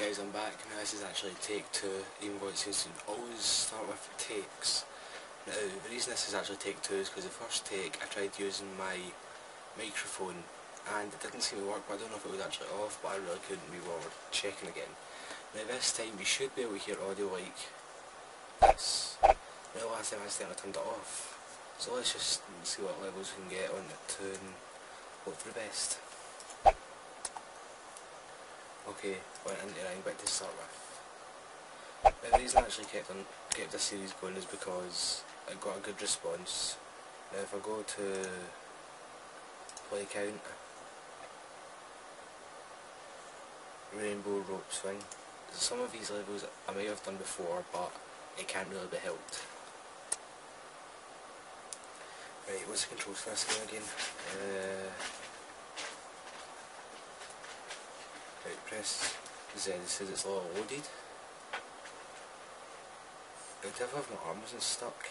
guys, I'm back. Now this is actually take two, even though it seems to always start with takes. Now, the reason this is actually take two is because the first take I tried using my microphone and it didn't seem to work, but I don't know if it was actually off, but I really couldn't be bothered checking again. Now this time we should be able to hear audio like this. Now last time I accidentally turned it off. So let's just see what levels we can get on it and hope for the best. Okay, went into Rhine bit to start with. The reason I actually kept on kept this series going is because I got a good response. Now if I go to play count Rainbow Rope Swing. Some of these levels I may have done before but it can't really be helped. Right, what's the controls for this game again? Uh, right, press Z, it says it's all loaded. Right, if I have my arm wasn't stuck.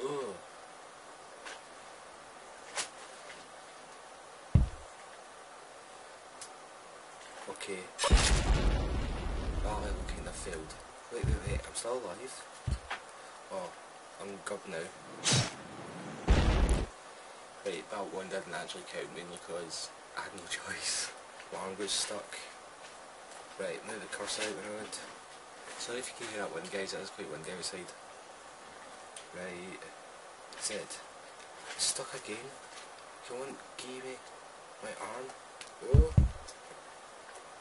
Oh. Okay. That level kinda failed. Wait, wait, wait, I'm still alive. Oh, I'm good now. Right, that one didn't actually count mainly because I had no choice. Was stuck. Right, move the cursor out around. Sorry if you can hear that wind guys, it is quite windy outside. Right, it. Stuck again. Come on, give me my arm. Oh.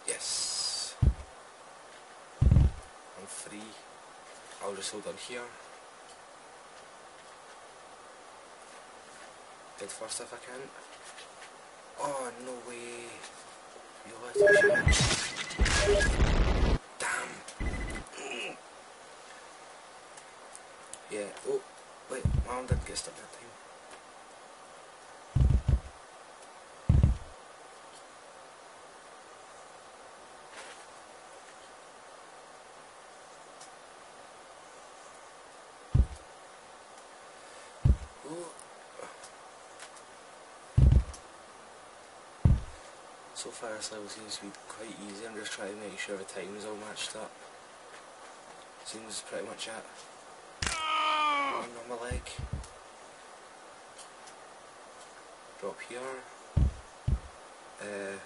Yes. I'm free. I'll just hold on here. Head first if I can. Oh, no way. You little shit. Damn. Mm. Yeah, oh, wait, my arm didn't get stuck that time. Oh. So far level seems to be quite easy, I'm just trying to make sure the time is all matched up. Seems pretty much it. One on my leg. Drop here. Uh,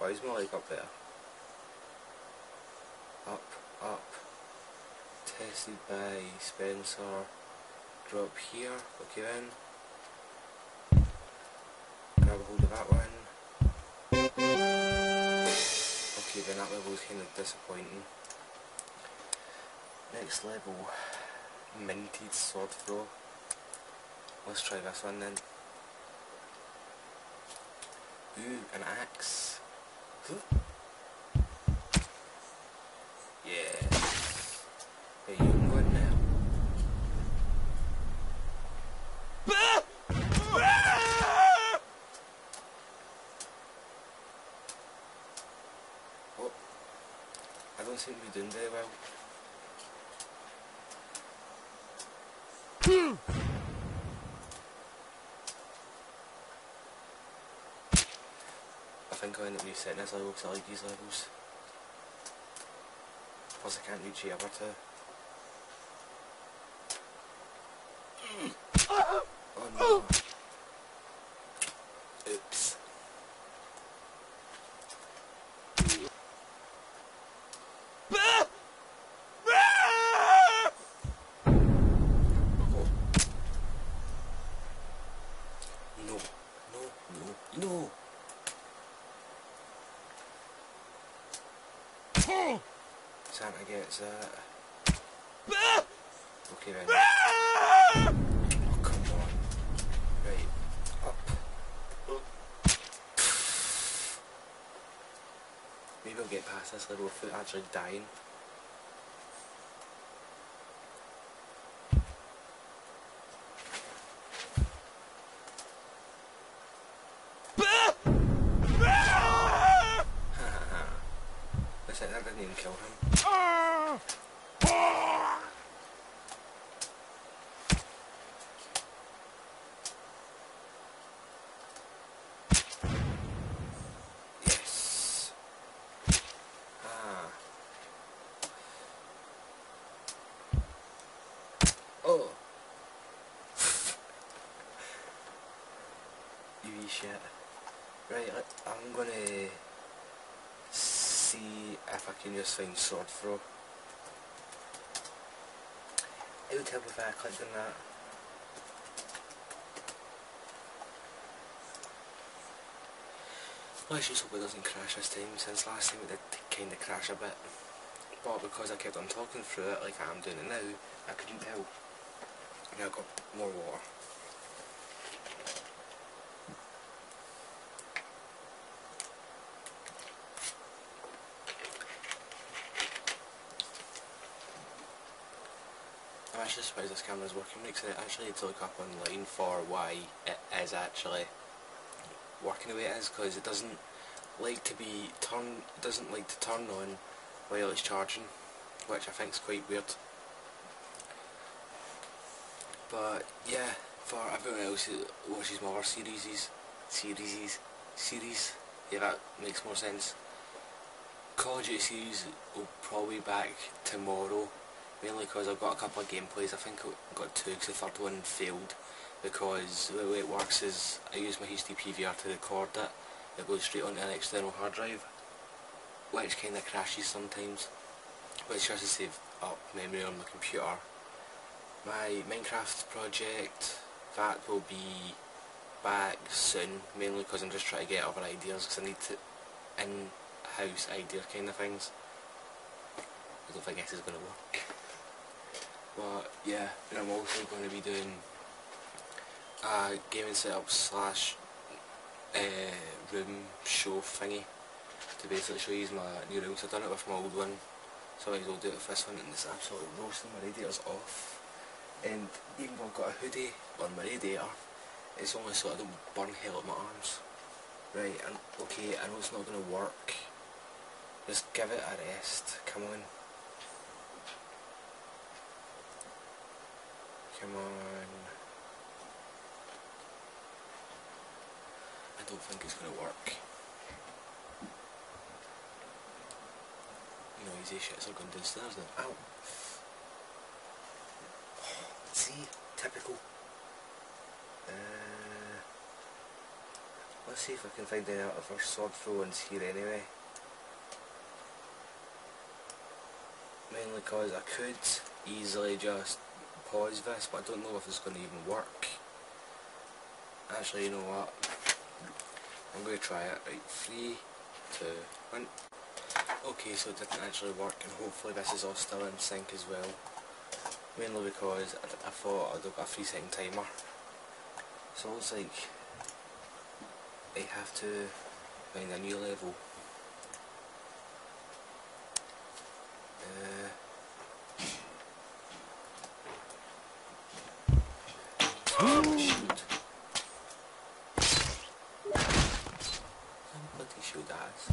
why is my leg up there? Up, up. Tested by Spencer. Drop here, you in. Grab a hold of that one. That level was kind of disappointing. Next level, minted sword throw. Let's try this one then. Ooh, an axe. Hey, you can go in now. Oh, I don't seem to be doing very well. I think I'll end up resetting this level because I like these levels. Plus I can't reach the other two. Oh no. Oops. Oh. No, no, no, no. Santa gets that. Okay then. Oh come on. Right. Up. Maybe I'll get past this level without actually dying. and kill him. Yes. Ah. Oh. you shit. Right, I'm gonna see if I can just find sword throw. It would help if I clicked on that. Let's just hope it doesn't crash this time, since last time it did kind of crash a bit. But because I kept on talking through it like I am doing it now, I couldn't help. Now I've got more water. Surprised this camera's working because I actually to look up online for why it is actually working the way it is because it doesn't like to be turn doesn't like to turn on while it's charging which I think is quite weird. But yeah for everyone else who watches my other series series series yeah that makes more sense. Call of Duty series will probably be back tomorrow mainly because I've got a couple of gameplays. I think I got two because the third one failed because the way it works is I use my HD PVR to record it. It goes straight onto an external hard drive which kinda crashes sometimes which tries to save up memory on my computer. My Minecraft project that will be back soon mainly because I'm just trying to get other ideas because I need to in-house idea kind of things. I don't think this is going to work but yeah and I'm also going to be doing a gaming setup slash uh, room show thingy to basically show you my new room. So I've done it with my old one, so I will do it with this one and it's absolutely roasting my radiators off. And even though I've got a hoodie on my radiator, it's only so I don't burn hell at my arms. Right, and okay, I know it's not going to work. Just give it a rest, come on. Come on. I don't think it's going to work. Noisy shits are going downstairs now. Ow! See? Typical. Uh, let's see if I can find any out of our sword throw-ins here anyway. Mainly because I could easily just pause this, but I don't know if it's going to even work. Actually, you know what? I'm going to try it. Right, three, two, one. Okay, so it didn't actually work, and hopefully this is all still in sync as well. Mainly because I, I thought I'd got a 3 second timer. So it looks like I have to find a new level. Uh, shoot. Bloody shoot ass.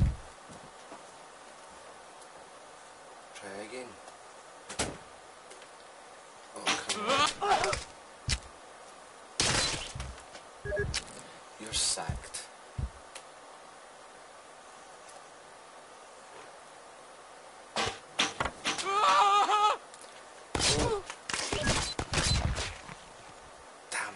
Try again. Oh, come on. Damn.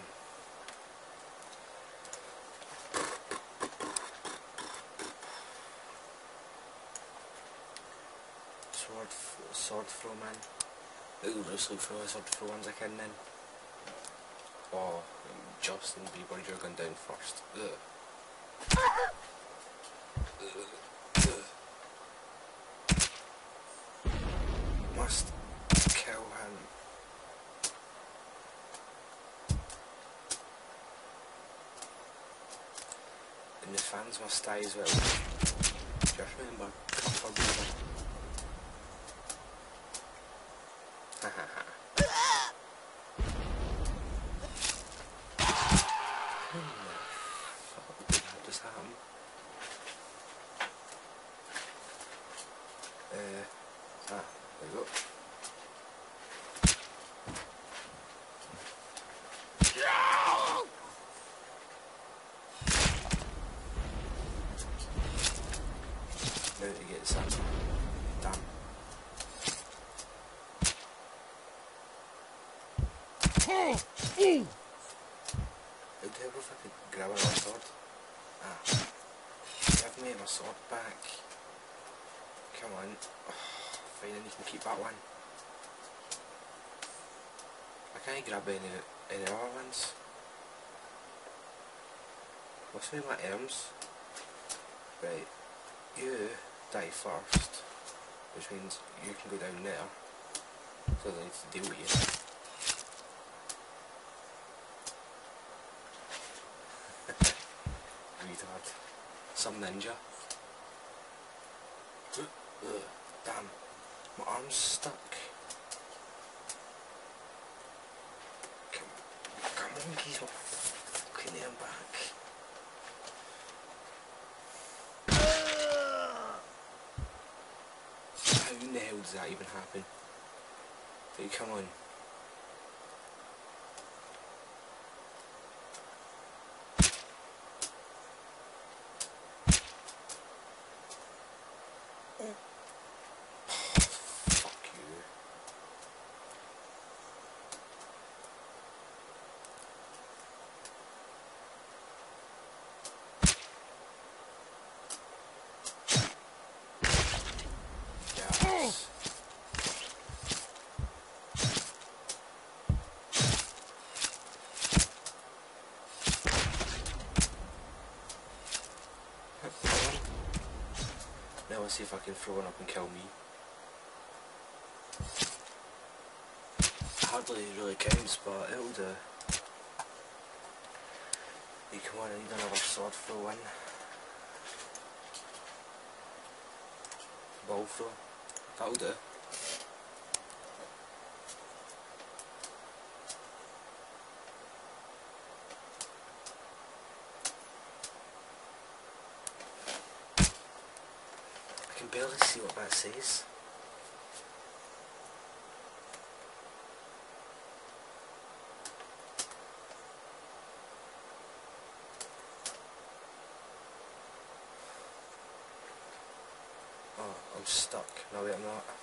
Sword, sword throw man. Ooh, look for a sword throw ones can then. Oh, Justin Bieber, you're going down first. Ugh. Ugh. Ugh. Must kill him. And the fans must die as well. Just remember, comfort breathing. Ha ha ha. What the fuck did that just happen? Uh, ah, there we go. Get some. Damn. It'd help if I could grab another sword. Ah. Give me my sword back. Come on. Oh, fine, you can keep that one. I can't grab any, any other ones. What's with my arms? Right, you die first, which means you can go down there, so I need to deal with you. Retard. Some ninja. Damn, my arm's stuck. Come, come on, geez, my fucking arm back. How in the hell does that even happen? Hey, come on. Fuck you. Yes. Let's see if I can throw one up and kill me. Hardly really counts, but it'll do. You come on, I need another sword throw one. Ball throw. That'll do. Can barely see what that says. Oh, I'm stuck. No, wait, I'm. Not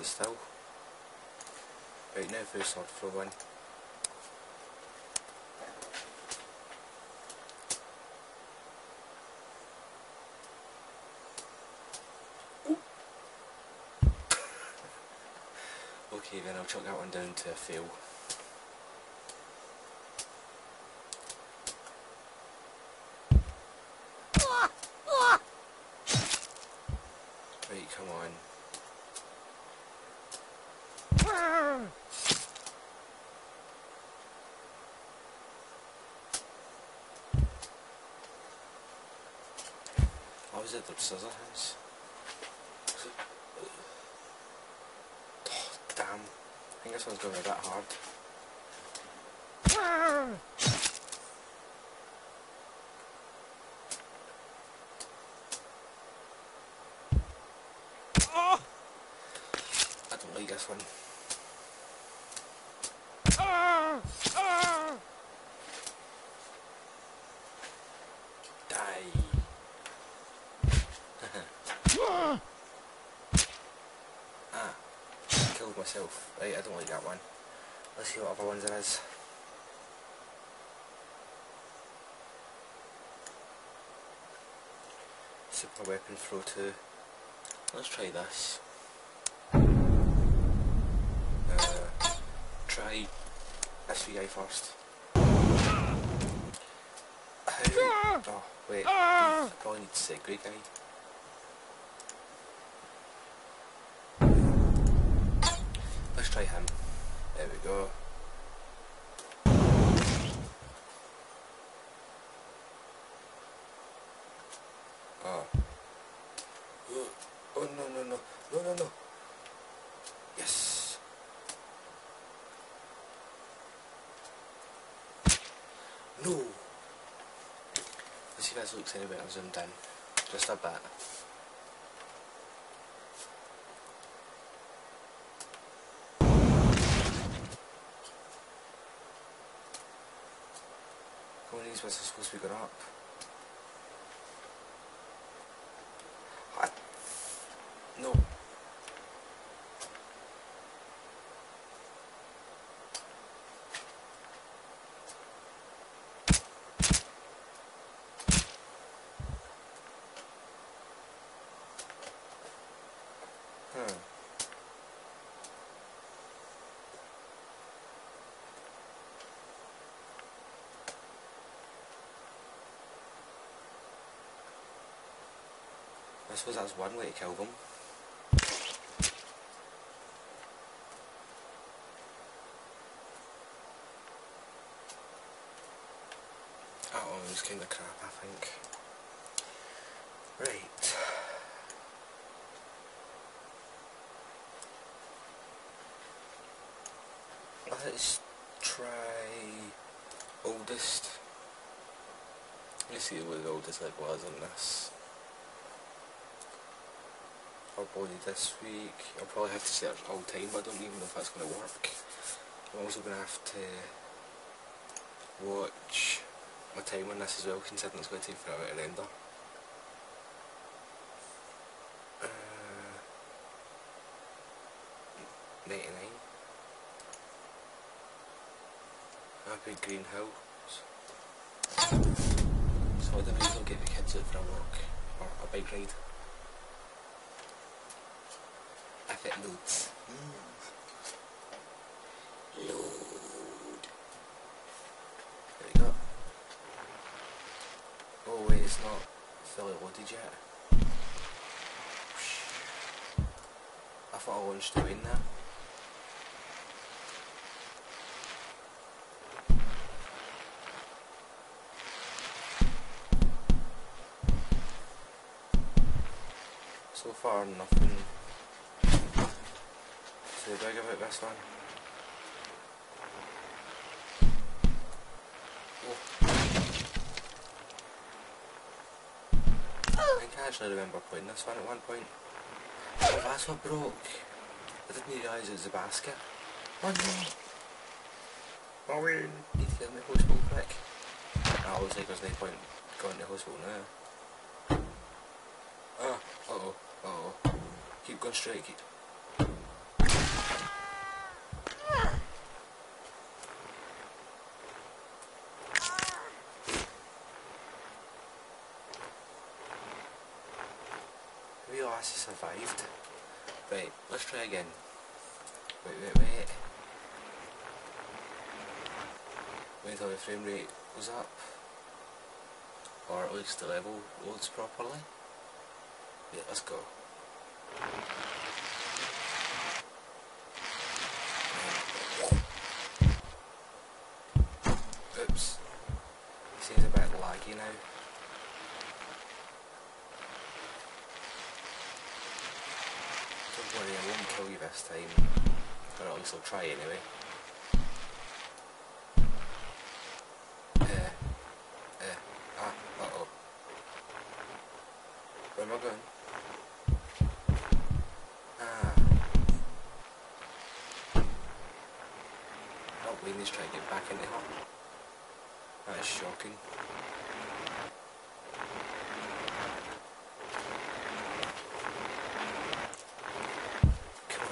good either, but still. Right, now first sword throw one. Okay, then I'll chuck that one down to a fail. Right, come on. I was at the scissor house. Oh, damn. I think this one's going to be a bit hard. Ah! I don't like this one. Die. Ah, killed myself. Right, I don't like that one. Let's see what other ones there is. Super weapon throw two. Let's try this. Uh, try this wee guy first. How? Oh, wait. I probably need to say great guy. Let's try him. There we go. Oh. Oh, no no no no no no. Yes. No. Let's see if this looks any better zoomed in. Just a bit. Ones supposed to be going up? I suppose that's one way to kill them. That one was kinda crap, I think. Right. Let's try oldest. Let's see what the oldest leg was on this. Body this week. I'll probably have to search all time, but I don't even know if that's going to work. I'm also going to have to watch my time on this as well, considering it's going to take forever to render. Uh, 99. Happy Green Hills. So I don't know I'll get the kids out for a walk or a bike ride. If it loads. Load. There we go. Oh wait, it's not fully loaded yet. I thought I launched it in there. So far nothing too big about this one. Oh. I think I actually remember playing this one at one point. Oh, that's what broke. I didn't realise it was the basket. Oh no! Owen! Need to get me hospital quick. I always think there's no point going to hospital now. Ah, uh oh, uh oh. Keep going straight, keep. All actually survived. Right, let's try again. Wait, wait, wait. Wait until the frame rate goes up. Or at least the level loads properly. Yeah, let's go. Oops. Seems a bit laggy now. Don't worry, I this time. Or at least I'll try anyway. Uh, uh, ah, oh. Where am I going? Ah. We need to try to get back into her. That is shocking. Come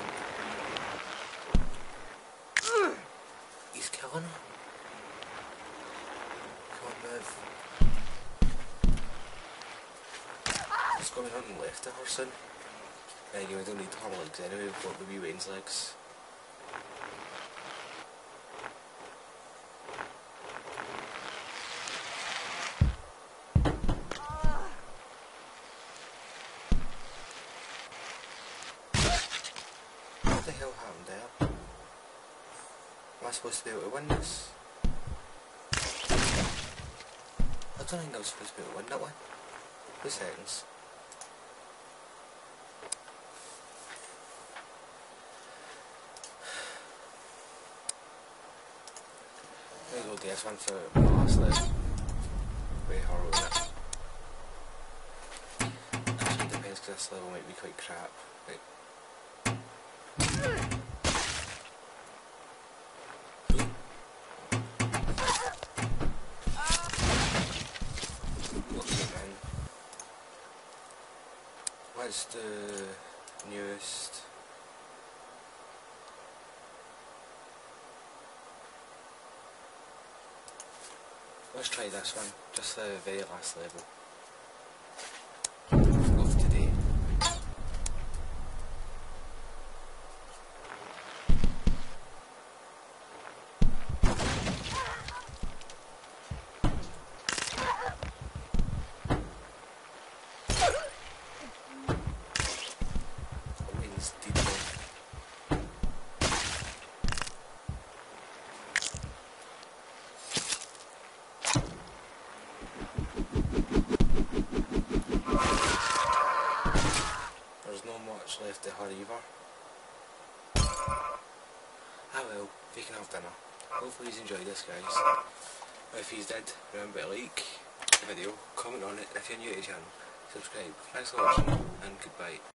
on. He's killing her. Come on, move. Going on the left of her, son? Anyway, we don't need her legs anyway, we've got the wee Wayne's legs. What the hell happened there? Am I supposed to be able to win this? I don't think I was supposed to be able to win that one. Two seconds. This one for leg. Way horrible, isn't it? Actually, it depends because this level might be quite crap. Man. What's the newest? Let's try this one, just the very last level of today. well, if you can have dinner. Hopefully you enjoyed this guys. If you did, remember to like the video, comment on it, if you're new to the channel, subscribe. Thanks for watching, and goodbye.